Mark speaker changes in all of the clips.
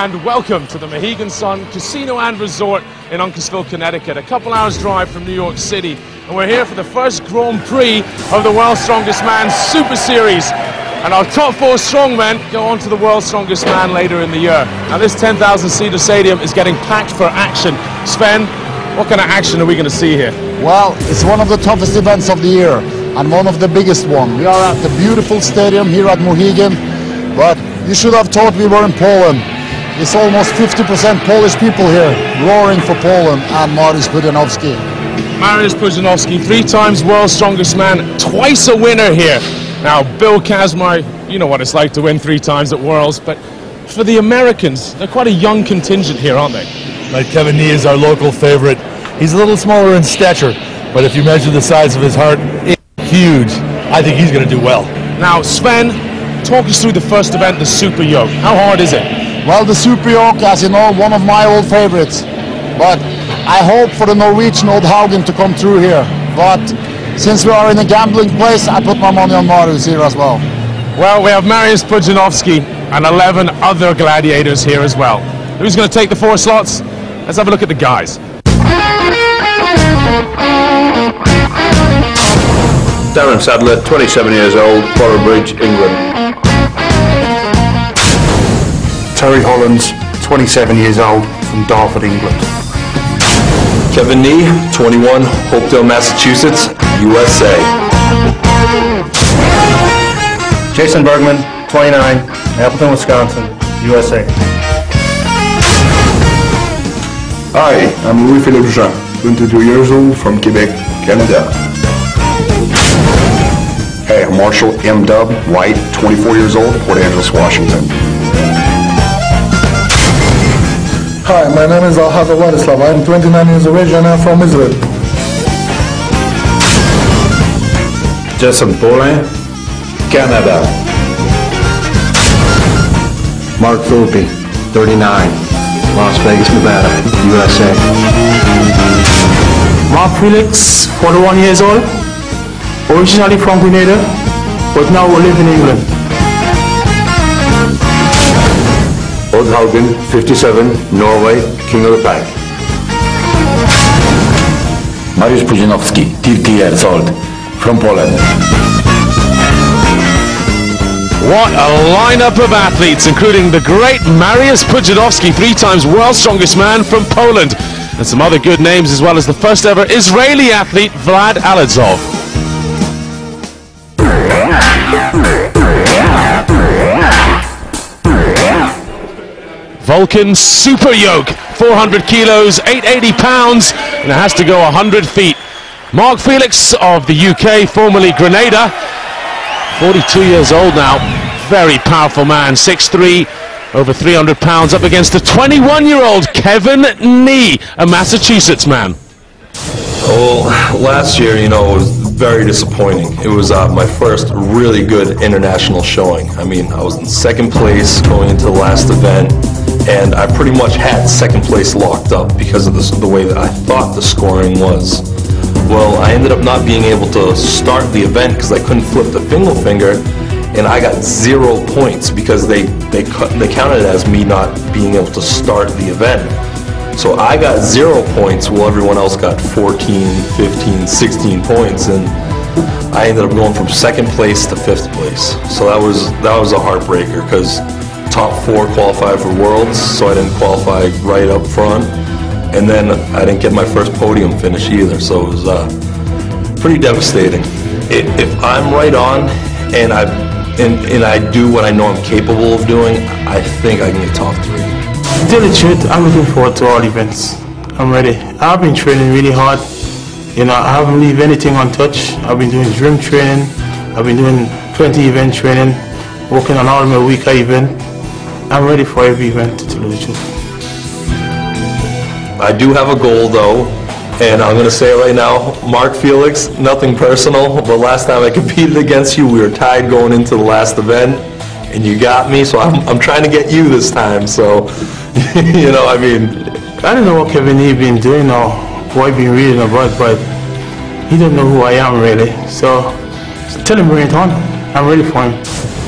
Speaker 1: and welcome to the Mohegan Sun Casino and Resort in Uncasville, Connecticut, a couple hours drive from New York City. And we're here for the first Grand Prix of the World's Strongest Man Super Series. And our top four strongmen go on to the World's Strongest Man later in the year. Now this 10,000 seater stadium is getting packed for action. Sven, what kind of action are we going to see here?
Speaker 2: Well, it's one of the toughest events of the year and one of the biggest one. We are at the beautiful stadium here at Mohegan, but you should have thought we were in Poland. It's almost 50% Polish people here roaring for Poland and Mariusz Pudzianowski.
Speaker 1: Mariusz Pudzianowski, three times world's strongest man, twice a winner here. Now, Bill Kazmaier, you know what it's like to win three times at Worlds, but for the Americans, they're quite a young contingent here, aren't they?
Speaker 3: Like Kevin Nee is our local favorite. He's a little smaller in stature, but if you measure the size of his heart, it's huge. I think he's going to do well.
Speaker 1: Now, Sven, talk us through the first event, the Super Yoke. How hard is it?
Speaker 2: Well, the Super Yoke, as you know, one of my old favorites. But I hope for the Norwegian Odd Haugen to come through here. But since we are in a gambling place, I put my money on Mariusz here as well.
Speaker 1: Well, we have Mariusz Pudzianowski and 11 other gladiators here as well. Who's going to take the four slots? Let's have a look at the guys.
Speaker 4: Darren Sadler, 27 years old, Boroughbridge, England.
Speaker 5: Terry Hollands, 27 years old, from Dartford, England.
Speaker 4: Kevin Nee, 21, Hopedale, Massachusetts, USA.
Speaker 5: Jason Bergmann, 29, Appleton, Wisconsin, USA.
Speaker 6: Hi, I'm Louis-Philippe Jean, 22 years old from Quebec, Canada. Hey, I'm Marshall M. Dub, white, 24 years old, Port Angeles, Washington.
Speaker 7: Hi, my name is Alhaza Vladislav. I'm 29 years of age and I'm from Israel.
Speaker 4: Jason Paulin, Canada.
Speaker 8: Mark Philippi, 39, Las Vegas, Nevada, USA.
Speaker 9: Mark Felix, 41 years old, originally from Grenada, but now we live in England.
Speaker 4: Odd Haugen, 57, Norway, King of the Pack.
Speaker 8: Mariusz Pudzianowski, 30 years old, from Poland.
Speaker 1: What a lineup of athletes, including the great Mariusz Pudzianowski, three times world's strongest man from Poland, and some other good names, as well as the first ever Israeli athlete, Vlad Alhazov. Vulcan Super Yoke, 400 kilos, 880 pounds, and it has to go 100 feet. Mark Felix of the UK, formerly Grenada, 42 years old now, very powerful man, 6'3", over 300 pounds, up against the 21-year-old Kevin Nee, a Massachusetts man.
Speaker 4: Well, last year, you know, was very disappointing. It was uh, my first really good international showing. I mean, I was in second place going into the last event, and I pretty much had second place locked up because of the way that I thought the scoring was. Well, I ended up not being able to start the event because I couldn't flip the finger finger, and I got zero points because they, they, they counted it as me not being able to start the event. So I got zero points while everyone else got 14, 15, 16 points, and I ended up going from second place to fifth place. So that was that was a heartbreaker because top four qualified for Worlds, so I didn't qualify right up front, and then I didn't get my first podium finish either. So it was uh, pretty devastating. If I'm right on and I and, and I do what I know I'm capable of doing, I think I can get top three.
Speaker 9: To tell the truth, I'm looking forward to all events. I'm ready. I've been training really hard. You know, I haven't leave anything untouched. I've been doing gym training. I've been doing 20 event training, working on all my weekly event. I'm ready for every event, to tell the truth.
Speaker 4: I do have a goal though, and I'm gonna say it right now, Mark Felix, nothing personal, but last time I competed against you, we were tied going into the last event, and you got me, so I'm, I'm trying to get you this time, so, you know, I mean,
Speaker 9: I don't know what Kevin Nee been doing or what he been reading about, but he don't know who I am really. So tell him bring it on. I'm ready for him.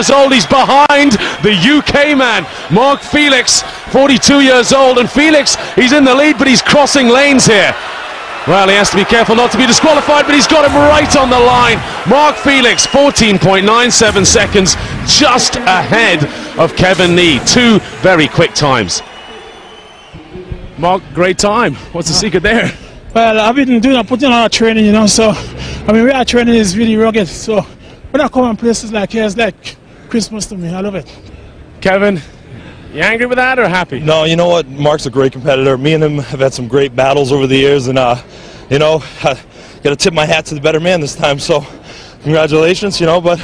Speaker 1: Years old. He's behind the UK man, Mark Felix, 42 years old. And Felix, he's in the lead, but he's crossing lanes here. Well, he has to be careful not to be disqualified, but he's got him right on the line. Mark Felix, 14.97 seconds, just ahead of Kevin Nee. Two very quick times. Mark, great time. What's the secret there?
Speaker 10: Well, I've been doing, putting a lot of training, you know, so, I mean, we are training is really rugged, so when I come in places like here, it's like Christmas to me. I love it.
Speaker 1: Kevin, you angry with that or happy?
Speaker 11: No, you know what? Mark's a great competitor. Me and him have had some great battles over the years, and uh, you know, I got to tip my hat to the better man this time. So, congratulations, you know. But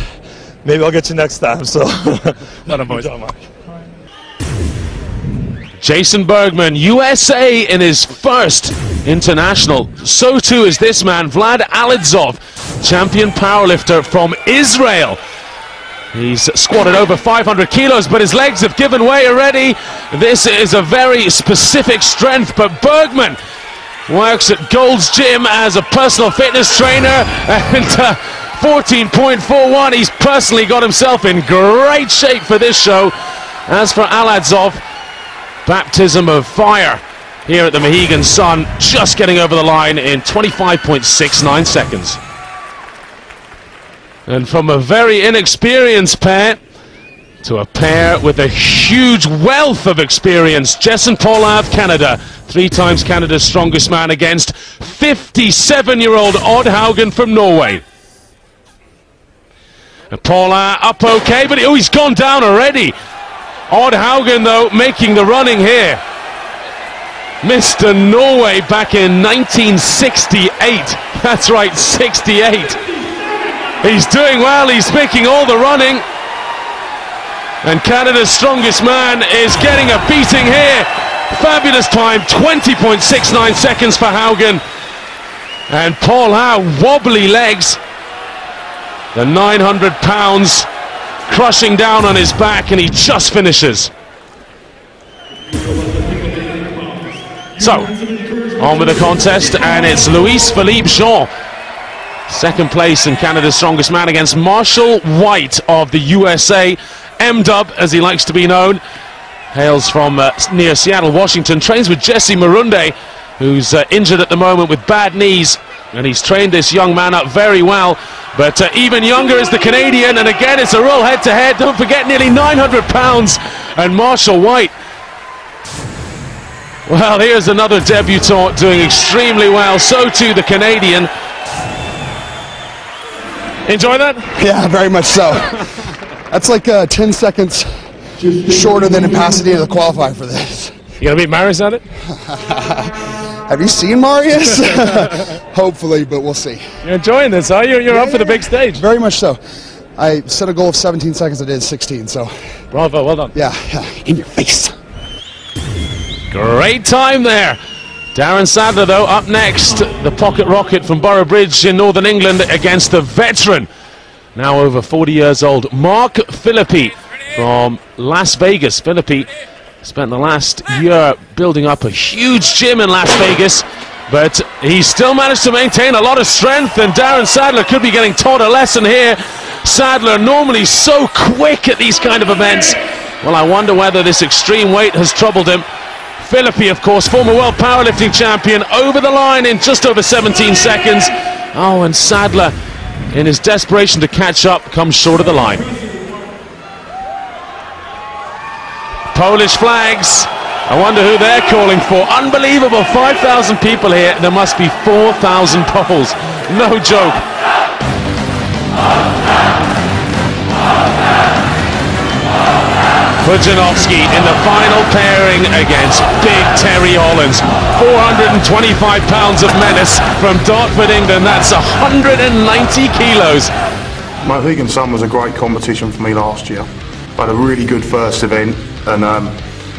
Speaker 11: maybe I'll get you next time. So,
Speaker 1: not a boys. Jason Bergmann, USA in his first international. So too is this man, Vlad Alhazov, champion powerlifter from Israel. He's squatted over 500 kilos, but his legs have given way already. This is a very specific strength, but Bergmann works at Gold's Gym as a personal fitness trainer, and uh, 14.41, he's personally got himself in great shape for this show. As for Alhazov, baptism of fire here at the Mohegan Sun, just getting over the line in 25.69 seconds. And from a very inexperienced pair to a pair with a huge wealth of experience, Jason Paulav, Canada, three times Canada's strongest man against 57-year-old Odd Haugen from Norway. And Paula up okay, but oh, he's gone down already. Odd Haugen, though, making the running here. Mr. Norway back in 1968. That's right, 68. He's doing well, he's making all the running. And Canada's strongest man is getting a beating here. Fabulous time, 20.69 seconds for Haugen. And Paul Howe, wobbly legs. The 900 pounds crushing down on his back, and he just finishes. So, on with the contest, and it's Louis-Philippe Jean Second place in Canada's Strongest Man against Marshall White of the USA. M-Dub, as he likes to be known, hails from uh, near Seattle, Washington, trains with Jesse Marunde, who's uh, injured at the moment with bad knees, and he's trained this young man up very well. But uh, even younger is the Canadian, and again, it's a real head-to-head. -head. Don't forget, nearly 900 pounds, and Marshall White. Well, here's another debutant doing extremely well. So too the Canadian. Enjoy that?
Speaker 12: Yeah, very much so. That's like uh, 10 seconds shorter than in Pasadena to qualify for this.
Speaker 1: You gonna beat Marius at it?
Speaker 12: Have you seen Marius? Hopefully, but we'll see.
Speaker 1: You're enjoying this, are you? You're yeah, up for the big stage.
Speaker 12: Very much so. I set a goal of 17 seconds. I did 16. So.
Speaker 1: Bravo. Well done.
Speaker 12: Yeah. yeah. In your face.
Speaker 1: Great time there. Darren Sadler, though, up next. The pocket rocket from Boroughbridge in Northern England against the veteran, now over 40 years old, Mark Philippi from Las Vegas. Philippi spent the last year building up a huge gym in Las Vegas, but he still managed to maintain a lot of strength, and Darren Sadler could be getting taught a lesson here. Sadler, normally so quick at these kind of events. Well, I wonder whether this extreme weight has troubled him. Philippi, of course, former world powerlifting champion, over the line in just over 17 seconds. Oh, and Sadler, in his desperation to catch up, comes short of the line. Polish flags. I wonder who they're calling for. Unbelievable, 5,000 people here. There must be 4,000 Poles. No joke. Pudzianowski in the final pairing against Big Terry Hollands. 425 pounds of menace from Dartford, England. That's 190 kilos.
Speaker 5: My Mohegan Sun was a great competition for me last year. I had a really good first event and um,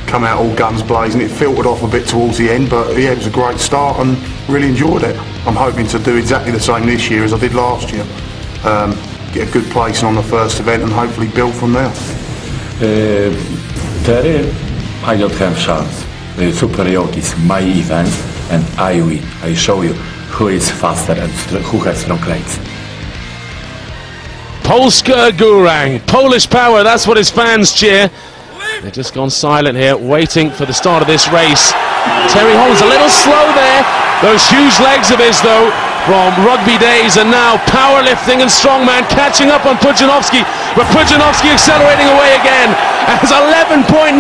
Speaker 5: come out all guns blazing. It filtered off a bit towards the end, but yeah, it was a great start and really enjoyed it. I'm hoping to do exactly the same this year as I did last year. Um, get a good placing on the first event and hopefully build from there.
Speaker 8: Terry, I don't have chance. The Super Yoke is my event and I win. I show you who is faster and who has strong legs.
Speaker 1: Polska górą, Polish power, that's what his fans cheer. They've just gone silent here, waiting for the start of this race. Terry Holland's a little slow there. Those huge legs of his, though, from rugby days, and now powerlifting and strongman catching up on Pudzianowski. But Pudzianowski accelerating away again as 11.94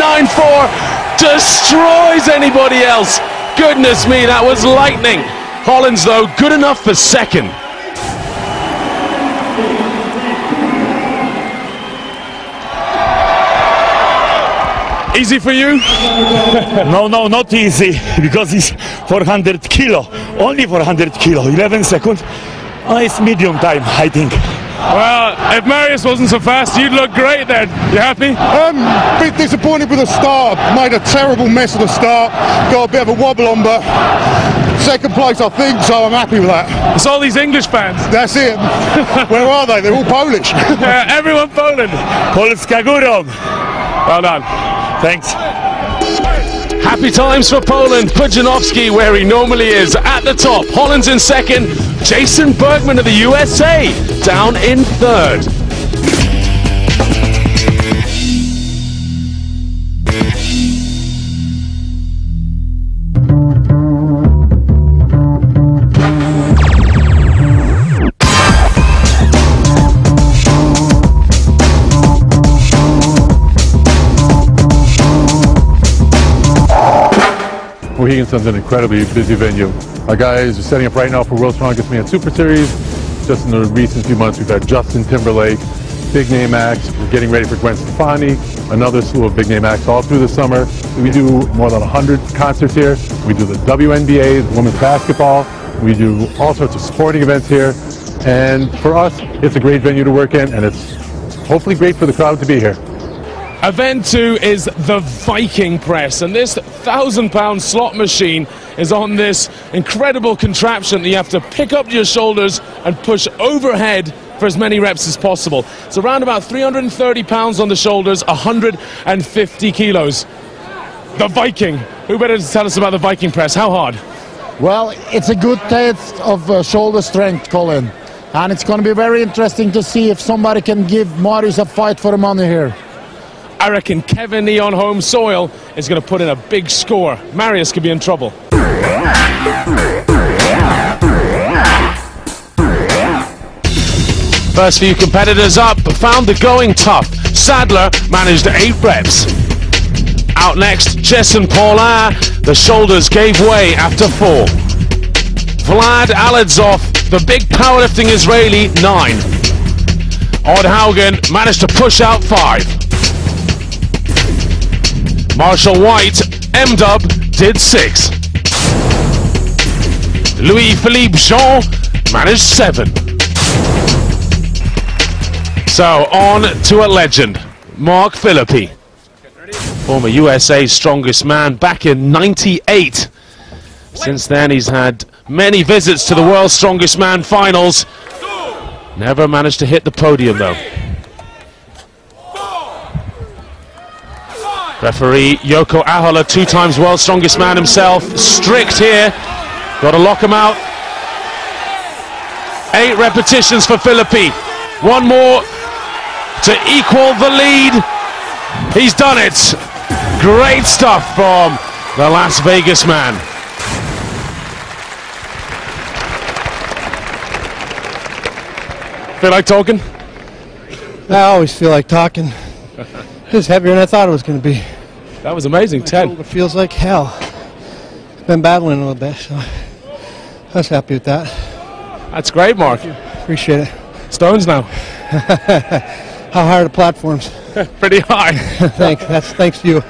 Speaker 1: destroys anybody else. Goodness me, that was lightning. Hollands, though, good enough for second. Easy for you?
Speaker 13: no, no, not easy because it's 400 kilo, only 400 kilo, 11 seconds. Oh, it's medium time, I think.
Speaker 1: Well, if Marius wasn't so fast, you'd look great then. You happy?
Speaker 14: Um, bit disappointed with the start. Made a terrible mess of the start. Got a bit of a wobble on, but second place, I think, so I'm happy with that.
Speaker 1: It's all these English fans.
Speaker 14: That's it. Where are they? They're all Polish.
Speaker 1: yeah, everyone Poland.
Speaker 13: Polska górą.
Speaker 1: Well done.
Speaker 13: Thanks.
Speaker 1: Happy times for Poland. Pudzianowski, where he normally is, at the top. Holland's in second. Jason Bergmann of the USA down in third.
Speaker 3: Sun's an incredibly busy venue. Our guys are setting up right now for World's Strongest Man Super Series. Just in the recent few months, we've had Justin Timberlake, big name acts. We're getting ready for Gwen Stefani, another slew of big name acts all through the summer. We do more than 100 concerts here. We do the WNBA, women's basketball. We do all sorts of sporting events here. And for us, it's a great venue to work in, and it's hopefully great for the crowd to be here.
Speaker 1: Event two is the Viking press, and this thousand pound slot machine is on this incredible contraption that you have to pick up your shoulders and push overhead for as many reps as possible. It's around about 330 pounds on the shoulders, 150 kilos. The Viking. Who better to tell us about the Viking press? How hard?
Speaker 2: Well, it's a good test of uh, shoulder strength, Colin. And it's going to be very interesting to see if somebody can give Marius a fight for the money here.
Speaker 1: I reckon Kevin Nee on home soil is going to put in a big score. Marius could be in trouble. First few competitors up found the going tough. Sadler managed eight reps. Out next, Jason Paulin. The shoulders gave way after four. Vlad Alhazov, the big powerlifting Israeli, nine. Odd Haugen managed to push out five. Marshall White, M-Dub, did six. Louis-Philippe Jean managed seven. So on to a legend, Mark Philippi. Former USA's strongest man back in 98. Since then he's had many visits to the World's Strongest Man finals. Never managed to hit the podium though. Referee Jouko Ahola, two times world's strongest man himself, strict here. Got to lock him out. Eight repetitions for Philippi. One more to equal the lead. He's done it. Great stuff from the Las Vegas man. Feel like talking?
Speaker 15: I always feel like talking. It's heavier than I thought it was going to be.
Speaker 1: That was amazing,
Speaker 15: My
Speaker 1: 10.
Speaker 15: shoulder feels like hell. Been battling a little bit, so I was happy with that.
Speaker 1: That's great, Mark.
Speaker 15: Appreciate it.
Speaker 1: Stones now.
Speaker 15: How high are the platforms?
Speaker 1: Pretty high.
Speaker 15: thanks. That's thanks to you.